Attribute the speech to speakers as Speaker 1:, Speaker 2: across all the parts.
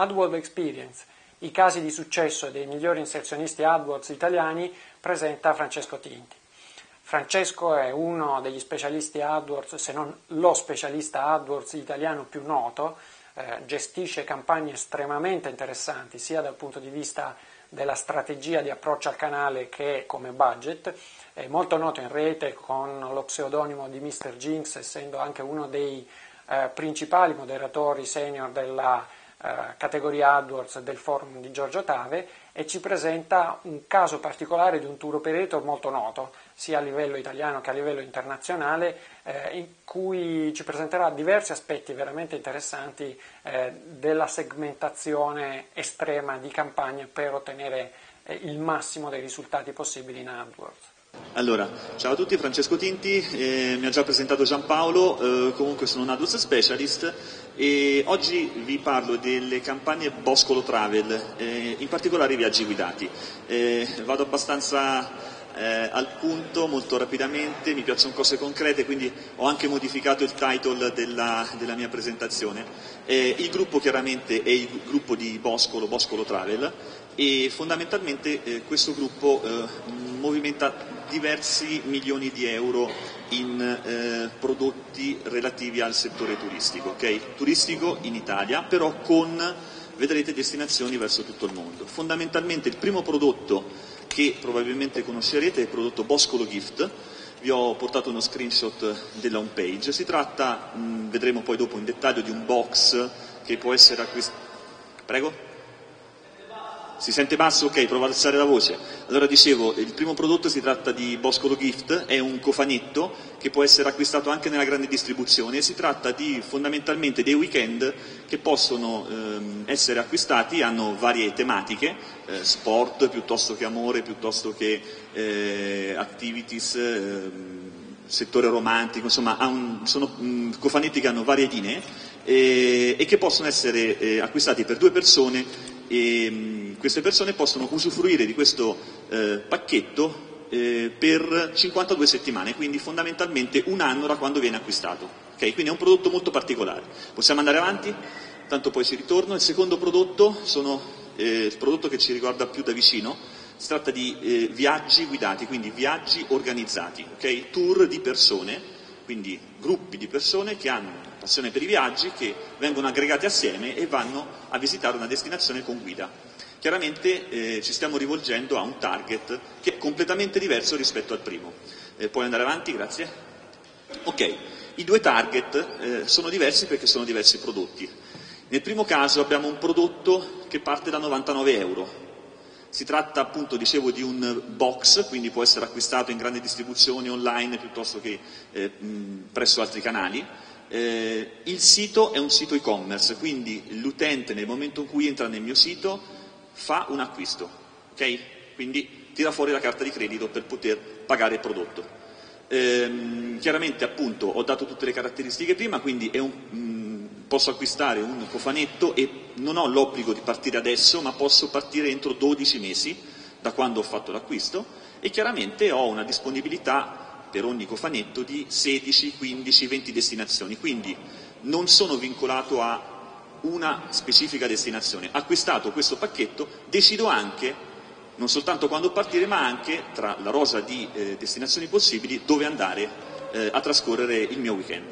Speaker 1: AdWords Experience, i casi di successo dei migliori inserzionisti AdWords italiani, presenta Francesco Tinti. Francesco è uno degli specialisti AdWords, se non lo specialista AdWords italiano più noto, eh, gestisce campagne estremamente interessanti sia dal punto di vista della strategia di approccio al canale che come budget, è molto noto in rete con lo pseudonimo di Mr. Jinx, essendo anche uno dei eh, principali moderatori senior della eh, categoria AdWords del forum di Giorgio Tave e ci presenta un caso particolare di un tour operator molto noto, sia a livello italiano che a livello internazionale, eh, in cui ci presenterà diversi aspetti veramente interessanti eh, della segmentazione estrema di campagne per ottenere eh, il massimo dei risultati possibili in AdWords.
Speaker 2: Allora, ciao a tutti, Francesco Tinti, eh, mi ha già presentato Giampaolo, eh, comunque sono un AdWords Specialist e oggi vi parlo delle campagne Boscolo Travel, eh, in particolare i viaggi guidati. Eh, vado abbastanza eh, al punto molto rapidamente, mi piacciono cose concrete, quindi ho anche modificato il title della, della mia presentazione. Eh, il gruppo chiaramente è il gruppo di Boscolo, Boscolo Travel e fondamentalmente questo gruppo movimenta diversi milioni di euro in eh, prodotti relativi al settore turistico, okay? turistico in Italia, però con vedrete destinazioni verso tutto il mondo. Fondamentalmente il primo prodotto che probabilmente conoscerete è il prodotto Boscolo Gift, vi ho portato uno screenshot della home page, si tratta, mh, vedremo poi dopo in dettaglio, di un box che può essere acquistato. Prego? Si sente basso? Ok, provo ad alzare la voce. Allora dicevo, il primo prodotto si tratta di Boscolo Gift, è un cofanetto che può essere acquistato anche nella grande distribuzione si tratta di fondamentalmente dei weekend che possono ehm, essere acquistati, hanno varie tematiche, eh, sport piuttosto che amore, piuttosto che eh, activities, eh, settore romantico, insomma un, sono mh, mm, cofanetti che hanno varie linee eh, e che possono essere eh, acquistati per due persone e mh, queste persone possono usufruire di questo eh, pacchetto eh, per 52 settimane, quindi fondamentalmente un anno da quando viene acquistato. Okay? Quindi è un prodotto molto particolare. Possiamo andare avanti? Tanto poi ci ritorno. Il secondo prodotto sono eh, il prodotto che ci riguarda più da vicino, si tratta di eh, viaggi guidati, quindi viaggi organizzati, okay? tour di persone quindi gruppi di persone che hanno passione per i viaggi, che vengono aggregati assieme e vanno a visitare una destinazione con guida. Chiaramente eh, ci stiamo rivolgendo a un target che è completamente diverso rispetto al primo. Eh, puoi andare avanti, grazie? Ok, i due target eh, sono diversi perché sono diversi prodotti. Nel primo caso abbiamo un prodotto che parte da 99 euro, si tratta appunto, dicevo, di un box, quindi può essere acquistato in grandi distribuzioni online piuttosto che eh, presso altri canali. Eh, il sito è un sito e-commerce, quindi l'utente nel momento in cui entra nel mio sito fa un acquisto, ok? Quindi tira fuori la carta di credito per poter pagare il prodotto. Eh, chiaramente appunto ho dato tutte le caratteristiche prima, quindi un, posso acquistare un cofanetto e non ho l'obbligo di partire adesso, ma posso partire entro 12 mesi da quando ho fatto l'acquisto e chiaramente ho una disponibilità per ogni cofanetto di 16, 15, 20 destinazioni, quindi non sono vincolato a una specifica destinazione. Acquistato questo pacchetto decido anche, non soltanto quando partire, ma anche tra la rosa di eh, destinazioni possibili dove andare eh, a trascorrere il mio weekend.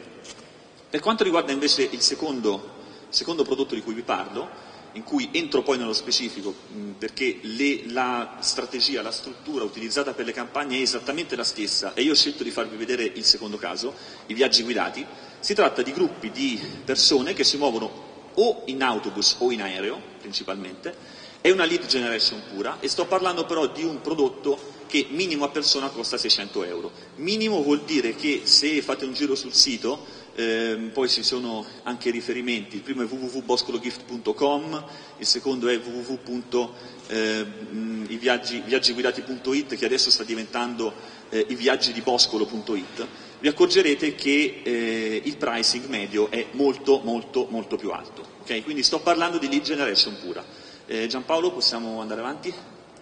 Speaker 2: Per quanto riguarda invece il secondo, secondo prodotto di cui vi parlo, in cui entro poi nello specifico perché le, la strategia, la struttura utilizzata per le campagne è esattamente la stessa e io ho scelto di farvi vedere il secondo caso, i viaggi guidati, si tratta di gruppi di persone che si muovono o in autobus o in aereo principalmente, è una lead generation pura e sto parlando però di un prodotto che minimo a persona costa 600 euro. Minimo vuol dire che se fate un giro sul sito eh, poi ci sono anche riferimenti, il primo è www.boscologift.com, il secondo è www.viaggiguidati.it che adesso sta diventando eh, i viaggi di boscolo.it, vi accorgerete che eh, il pricing medio è molto molto molto più alto. Okay? Quindi sto parlando di lead generation pura. Eh, Giampaolo, possiamo andare avanti?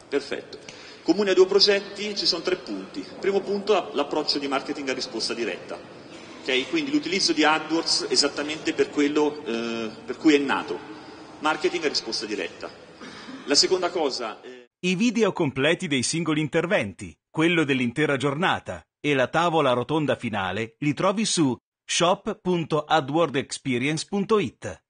Speaker 2: Perfetto. Comune a due progetti ci sono tre punti. Primo punto l'approccio di marketing a risposta diretta Okay? Quindi l'utilizzo di AdWords esattamente per quello eh, per cui è nato. marketing a risposta diretta. La seconda cosa...
Speaker 3: Eh... I video completi dei singoli interventi, quello dell'intera giornata e la tavola rotonda finale li trovi su shop.adwordexperience.it.